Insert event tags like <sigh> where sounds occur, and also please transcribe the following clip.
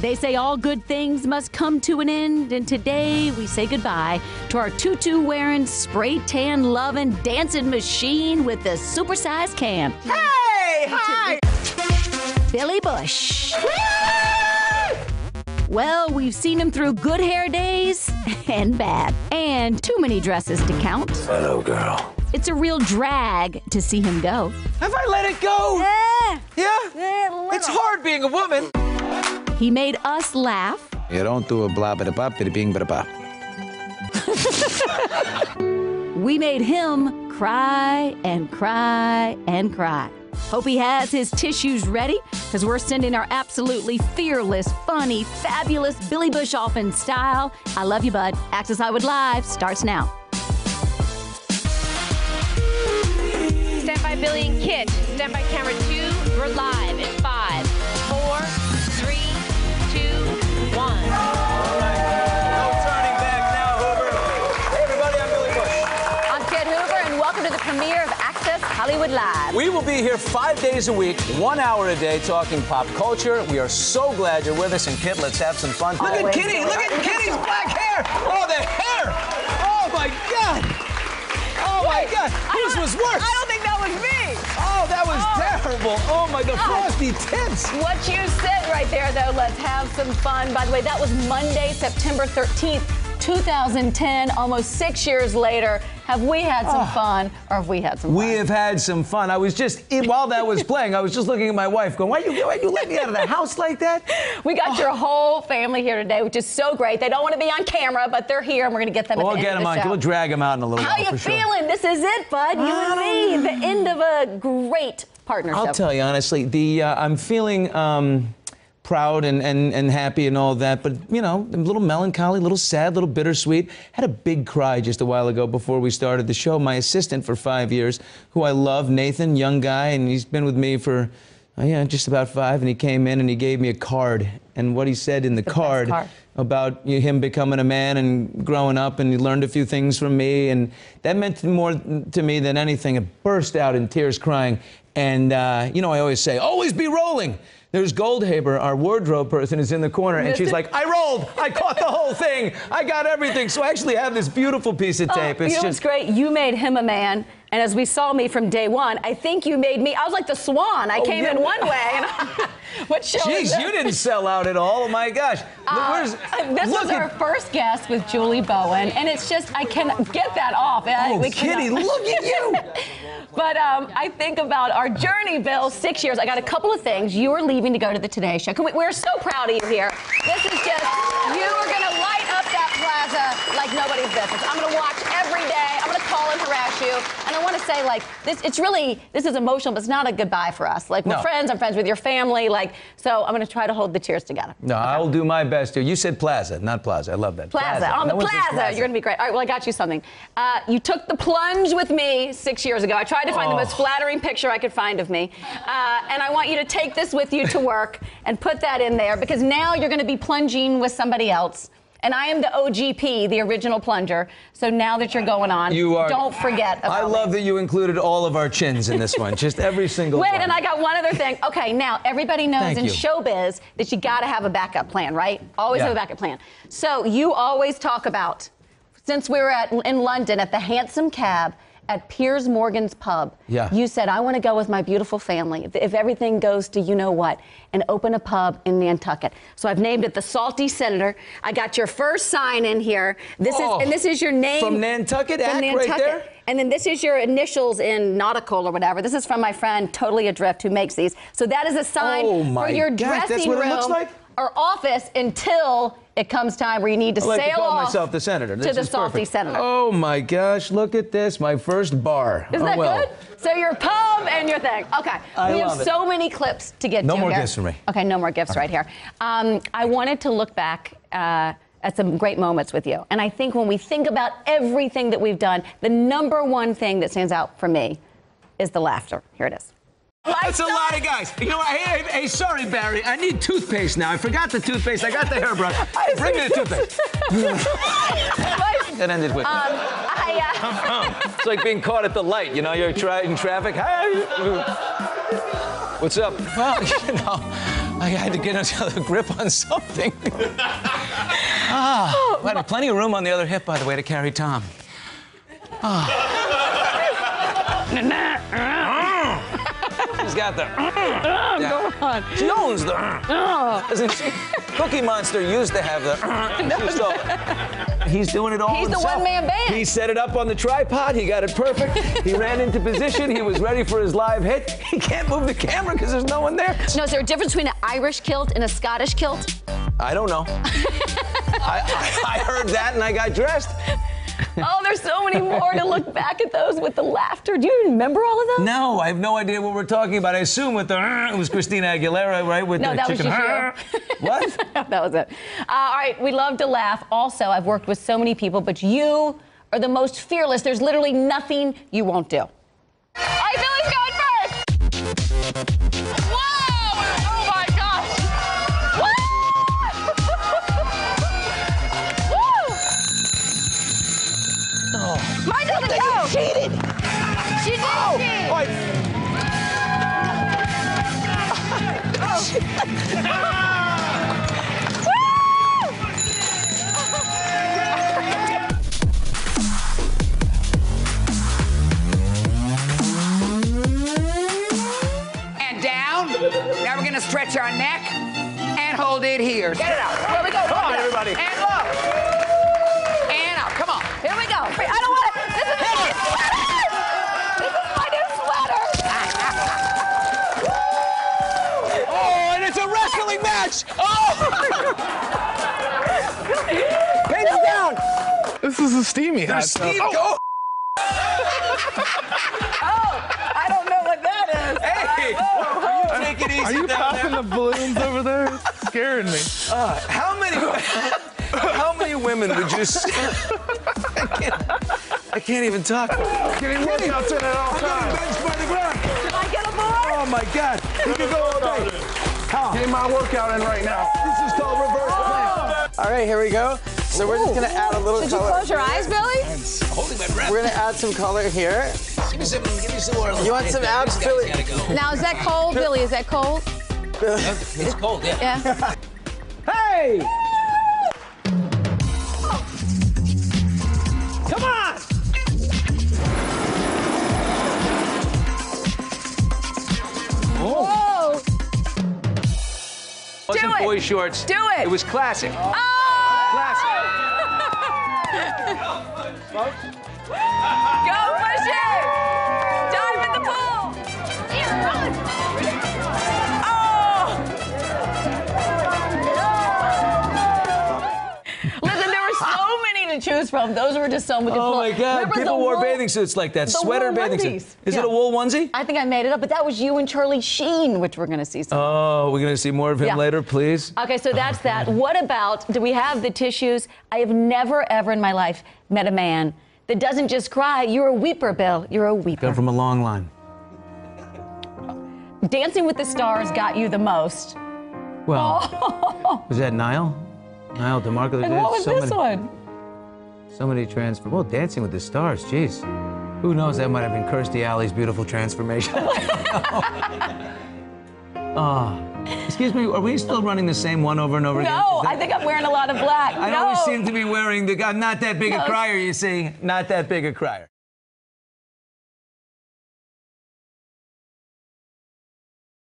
They say all good things must come to an end, and today we say goodbye to our tutu wearing, spray tan loving, dancing machine with the supersized can. Hey! Hi! Billy Bush. Well, we've seen him through good hair days <laughs> and bad, and too many dresses to count. Hello, girl. It's a real drag to see him go. Have I let it go? Yeah. Yeah? It's hard being a woman. He made us laugh. You don't do a blah blah blah blah bing blah <laughs> blah. We made him cry and cry and cry. Hope he has his tissues ready because we're sending our absolutely fearless, funny, fabulous Billy Bush off in style. I love you, bud. Access Hollywood Live starts now. Stand by Billy and Kit. Stand by camera two. We're live in five, Hollywood Live. We will be here five days a week, one hour a day, talking pop culture. We are so glad you're with us. And Kit, let's have some fun. Look at Kitty. Look at Kitty's black hair. Oh, the hair. Oh, my God. Oh, my God. Whose was worse? I don't think that was me. Oh, that was oh. terrible. Oh, my God. Oh. Frosty tips. What you said right there, though, let's have some fun. By the way, that was Monday, September 13th, 2010, almost six years later. Have we had some fun or have we had some fun? We fun? have had some fun. I was just, while that was playing, I was just looking at my wife going, why you, why you let me out of the house like that? <laughs> We got your whole family here today, which is so great. They don't want to be on camera, but they're here, and we're going to get them at We'll the get of on. show. We'll drag them out in a little How while you for sure. feeling? This is it, bud. You and me, the end of a great partnership. I'll tell you honestly, the uh, I'm feeling um, proud and, and, and happy and all that, but you know, a little melancholy, a little sad, a little bittersweet. Had a big cry just a while ago before we started the show. My assistant for five years, who I love, Nathan, young guy, and he's been with me for. uh, yeah, just about five, and he came in and he gave me a card. And what he said in the, best card, card. about you- him becoming a man and growing up, and he learned a few things from me, and that meant more to me than anything. It burst out in tears, crying, and uh, you know I always say, always be rolling. There's Goldhaber, our wardrobe person, is in the corner, and she's like, I rolled, I caught the whole thing, I got everything. So I actually have this beautiful piece of Oh, tape. you It's know what's just great? You made him a man, and as we saw me from day one, I think you made me. I was like the swan. I came Oh, yeah. in one way, and <laughs> <laughs> what show? Jeez, you didn't sell out at all. Oh my gosh. Uh, this look was at, our first guest with Julie Bowen, and it's just I can get that off. I- Oh, we Kitty, cannot- look at you. <laughs> But um, I think about our journey, Bill. Six years. I got a couple of things. You are leaving to go to the Today Show. We, we're so proud of you here. This is just you are going to light up that plaza like nobody's business. I'm going to watch every day. I'm going to call and harass you. I to say, like, this. It's really this is emotional, but it's not a goodbye for us. Like we're No. friends. I'm friends with your family. Like so, I'm going to try to hold the tears together. No, I'll do my best to. You said plaza, not plaza. I love that. Plaza, on the No one says plaza. You're going to be great. All right, well, I got you something. Uh, you took the plunge with me six years ago. I tried to find the Oh. most flattering picture I could find of me. Uh, and I want you to take this with you to work and put that in there because now you're going to be plunging with somebody else. And I am the OGP, the original plunger. So now that you're going on, You are. don't forget about I love me. that you included all of our chins in this one, just every single one. Wait, one. and I got one other thing. Okay, now everybody knows Thank in you. showbiz that you got to have a backup plan, right? Always Yeah. have a backup plan. So you always talk about, since we were at, in London at the Hansom Cab at Piers Morgan's pub, Yeah. you said, I want to go with my beautiful family, if, if everything goes to you know what, and open a pub in Nantucket. So I've named it the Salty Senator. I got your first sign in here. This Oh, is, and this is your name. from Nantucket, From Ack, right there? And then this is your initials in nautical or whatever. This is from my friend Totally Adrift who makes these. So that is a sign Oh, for your gosh, dressing room looks like? or office until it comes time where you need to I like sail to call off myself the senator. to This the is salty perfect. senator. Oh my gosh, look at this, my first bar. Isn't oh, that well. good? So your pub and your thing. Okay. I we have it. so many clips to get No to more here. gifts for me. Okay, no more gifts right here. Um, I wanted to look back. Uh, at some great moments with you. And I think when we think about everything that we've done, the number one thing that stands out for me is the laughter. Here it is. That's a lot of guys. You know what? Hey, hey, hey, sorry, Barry. I need toothpaste now. I forgot the toothpaste. I got the hairbrush. <laughs> Bring me the toothpaste. That ended quick. Um, I, uh, <laughs> It's like being caught at the light. You know, you're tra- in traffic. Hi. What's up? <laughs> Well, you know, I had to get a grip on something. ah, I had plenty of room on the other hip, by the way, to carry Tom. Ah. She's got the. Uh, uh, yeah. Go on. She owns the. Uh, she? Cookie Monster used to have the. He's doing it all He's the one-man band. He set it up on the tripod. He got it perfect. he ran into position. He was ready for his live hit. He can't move the camera because there's no one there. No, is there a difference between an Irish kilt and a Scottish kilt? I don't know. <laughs> I, I, I heard that and I got dressed. Oh, there's so many more to look back at those with the laughter. Do you remember all of those? No, I have no idea what we're talking about. I assume with the it was Christina Aguilera, right? With No, the that was chicken. you. what? <laughs> that was it. Uh, all right, we love to laugh. Also, I've worked with so many people, but you are the most fearless. There's literally nothing you won't do. Now we're gonna stretch our neck and hold it here. Get it out. Here we go. Come on, everybody. And low. And up. Come on. Here we go. Wait, I don't want it. This is my new sweater. This is my new sweater. <laughs> Oh, and it's a wrestling match. Oh! <laughs> Pins down. This is a steamy hot tub. Steve, go. I <laughs> oh, don't know what that is. Hey, you take it easy Are you down popping there. the balloons over there? It's scaring me. Uh, how many? <laughs> How many women would you? s- <laughs> I can't, I can't even talk. Getting workouts in at all times. Bench by the ground. Can I get a board? Oh my God! He could go all day. Getting my workout in right now. This is called reverse oh. plank. All right, here we go. So we're just gonna add a little Did you color. close your eyes, Billy? Holding my breath. We're gonna add some color here. Give me some. Give me some more. You want some abs, Billy? Now, is that cold, Billy? Is that cold? It's cold. Yeah. Yeah. Hey! Come on! Whoa! Wasn't it. boy shorts. Do it. It was classic. Oh! Go push it! Dive in the pool! Oh! To choose from. Those were just some we could Oh pull. my God! Remember People wore wool- bathing suits like that. Sweater bathing onesies. suit. Is Yeah. it a wool onesie? I think I made it up, but that was you and Charlie Sheen, which we're going to see soon. Oh, we're gonna see more of him Yeah. later, please. Okay, so oh that's that. What about, do we have the tissues? I have never, ever in my life met a man that doesn't just cry. You're a weeper, Bill. You're a weeper. Come from a long line. Dancing with the Stars got you the most. Well, <laughs> was that Nyle? Nyle DiMarco? And what was so this many, one? So many transfer. Well, Dancing with the Stars. Jeez. Who knows? That might have been Kirstie Alley's beautiful transformation. <laughs> Ah. Excuse me, are we still running the same one over and over again? No, I think I'm wearing a lot of black. I no. always seem to be wearing the. I'm not that big a crier, you see. Not that big a crier.